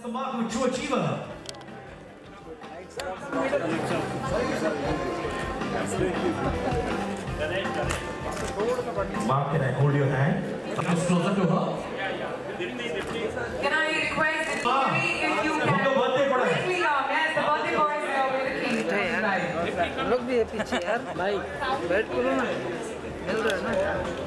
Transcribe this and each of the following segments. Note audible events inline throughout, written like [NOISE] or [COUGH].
That's the mark of a true achiever. Mark, can I hold your hand? Come closer to her. Can I request that Ah, maybe if you उनका can birthday पड़ा है। quickly come? Yes, the birthday boy is here with the king. Right. हम लोग भी है पीछे यार भाई बैठ करो ना मिल रहा है ना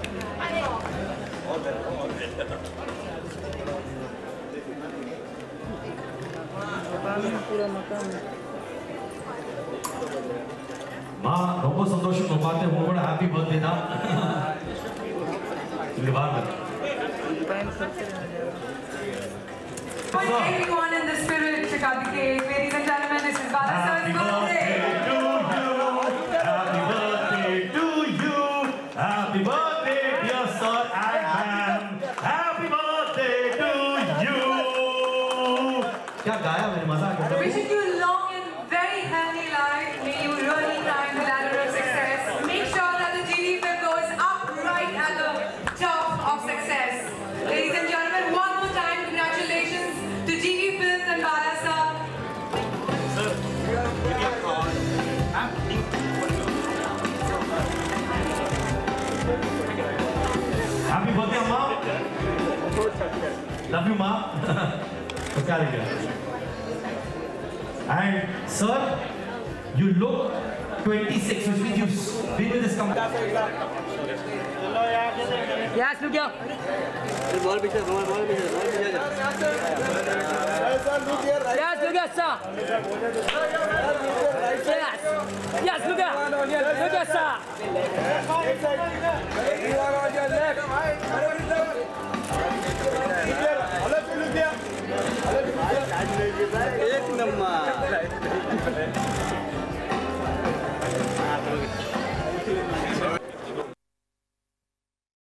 மா ரொம்ப சந்தோஷம் உங்களை பார்த்து உங்களோட ஹாப்பி பர்த்டே தான் இங்க வாங்க Everyone in the spirit, Shikadike, ladies and gentlemen, this is Bala Happy birthday. to you, Happy birthday to you. Happy birthday. क्या गाया मैंने? मजा आ गया। Wishing you a long and very healthy life may you really climb the ladder of success. Make sure that the GDP goes up right at the top of success. Ladies and gentlemen one more time congratulations to GV Films and Bala Happy birthday, Amma. Love. [LAUGHS] Kakarika. And sir, you look 26, which means you've been with this company. Yes, look here. Yes, look here, sir. Yes, look here. Look here, sir. はい、ということで。